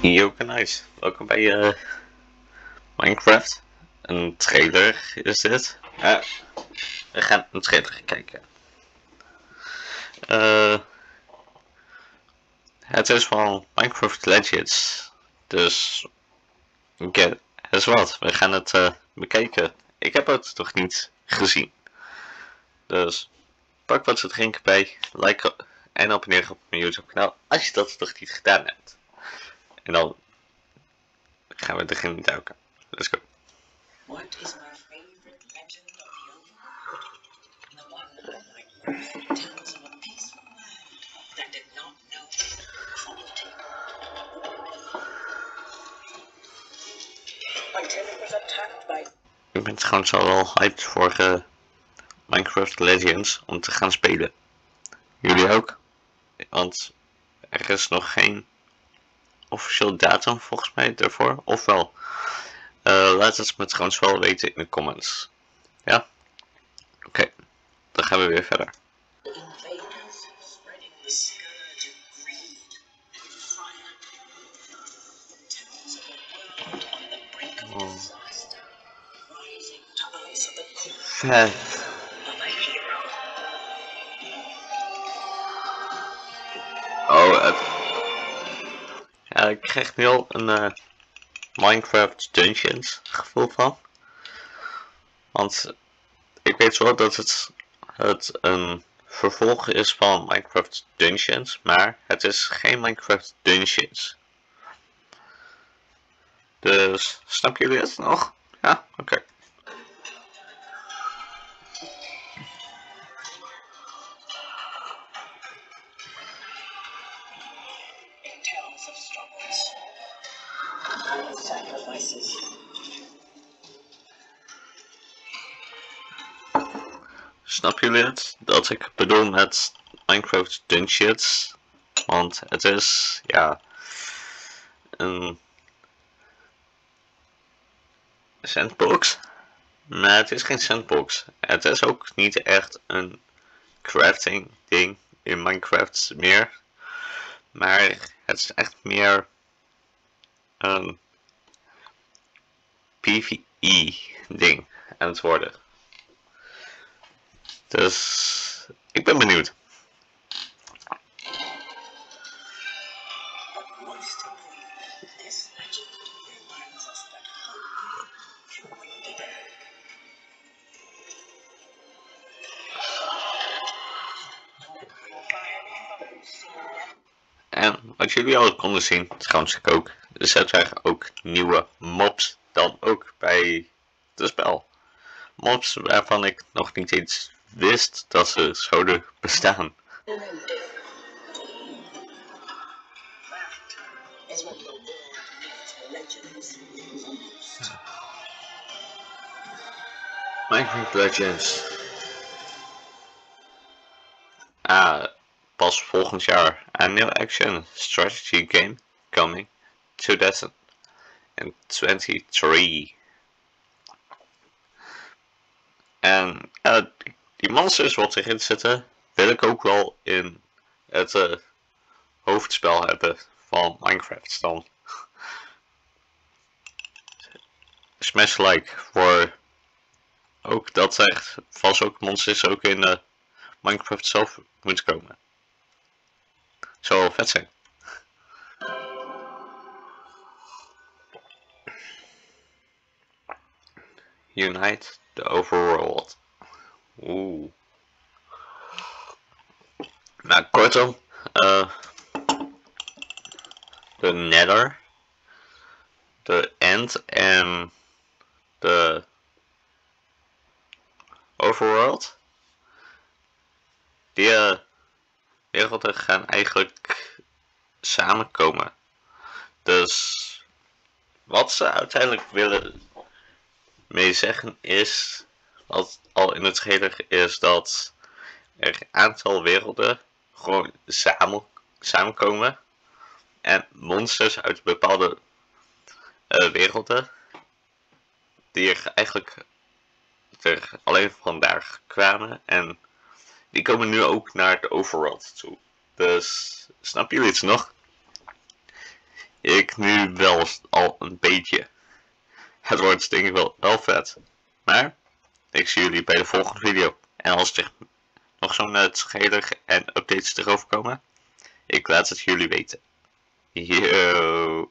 Yo, nice. Welkom bij eh, Minecraft. Een trailer is dit. Ja, we gaan een trailer kijken. Eh, het is van Minecraft Legends. Dus, het is wat. We gaan het eh, bekijken. Ik heb het nog niet gezien. Dus, pak wat te drinken bij, like en abonneer op mijn YouTube kanaal als je dat nog niet gedaan hebt. En dan gaan we erin duiken. Let's go. What is my favorite legend of overworld? The one where tells of a peaceful land that did not know cruelty. Until it was attacked by Ik ben trouwens al wel hyped voor eh, Minecraft Legends om te gaan spelen. Jullie ook? Want er is nog geen officieel datum volgens mij ervoor. Ofwel, uh, laat het me trouwens wel weten in de comments. Ja? Oké, dan gaan we weer verder. Oh. Oh. Ja, ik krijg nu al een eh, Minecraft Dungeons gevoel van. Want ik weet wel dat het, het een vervolg is van Minecraft Dungeons, maar het is geen Minecraft Dungeons. Dus, snappen jullie het nog? Ja, oké. Snappen jullie het? Dat ik bedoel met Minecraft Dungeons. Want het is, ja, een sandbox. Maar het is geen sandbox. Het is ook niet echt een crafting ding in Minecraft meer. Maar het is echt meer een PvE ding aan het worden. Dus ik ben benieuwd. En wat jullie al konden zien, trouwens ik ook, er zetten ook nieuwe mobs dan ook bij het spel. Mobs waarvan ik nog niet eens wist dat ze zouden bestaan. Minecraft Legends. Ah, volgend jaar. New action strategy game coming 2023. En eh, die monsters wat erin zitten, wil ik ook wel in het eh, hoofdspel hebben van Minecraft dan. Smash like voor ook dat zegt vast ook monsters ook in eh, Minecraft zelf moeten komen. Vet zijn. Unite the overworld. Ooh. Nou, kortom, de Nether, de End en de Overworld. Eh, werelden gaan eigenlijk samenkomen. Dus wat ze uiteindelijk willen mee zeggen is, wat al in het trailer is, dat er een aantal werelden gewoon samen, samenkomen. En monsters uit bepaalde eh, werelden, die er eigenlijk er alleen vandaag kwamen. En die komen nu ook naar de overworld toe. Dus snap jullie het nog? ik nu wel al een beetje. Het wordt denk ik wel, wel vet. Maar ik zie jullie bij de volgende video. En als er nog zo'n uh, trailer en updates erover komen, ik laat het jullie weten. Yo.